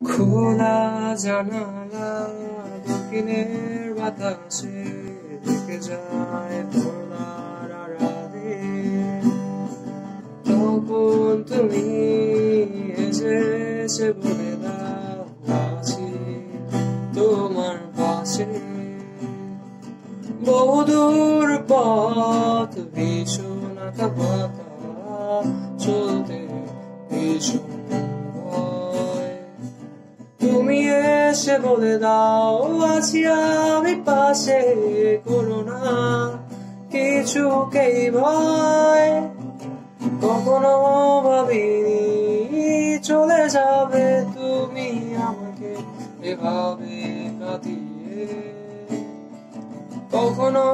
খোলা জানালা দক্ষিণের বাতাসে দেখে যায় তোলার আড়ালে। তখন তুমি এসে বলে দাও তোমার পাশে। বহুদূর পথ ভীষণ চলতে ভীষণ এসে বলে দাও আছি আমি পাশে, করো না। কিছুকেই ভয় কখনো ভাবিনি। চলে যাবে তুমি আমাকে এভাবে কাঁদিয়ে। কখনো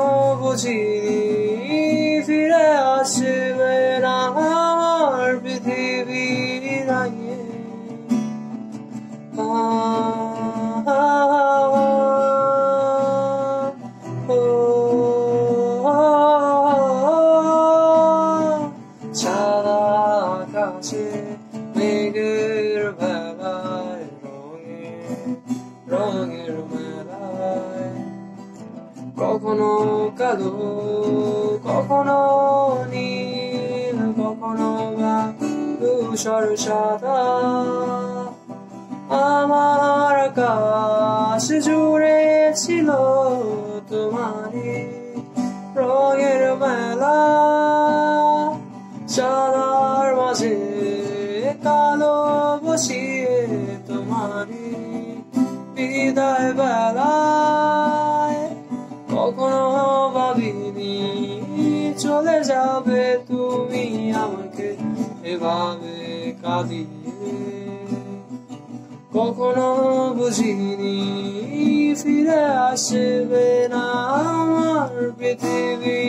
বুঝিনি, ফিরে আসবে আকাশে মেঘের বেলায় রঙের রঙের মেলায় কখনো কালো কখনো নীল কখনো বা ধূসর সাদা আমার আকাশ জুড়ে ছিল তোমারই রঙের মেলা মাঝে কালো বসিয়ে তোমারই বিদায় বেলায়। কখনো ভাবিনি চলে যাবে তুমি আমাকে এভাবে কাঁদিয়ে। কখনো বুঝিনি ফিরে আসবে না আমার পৃথিবী।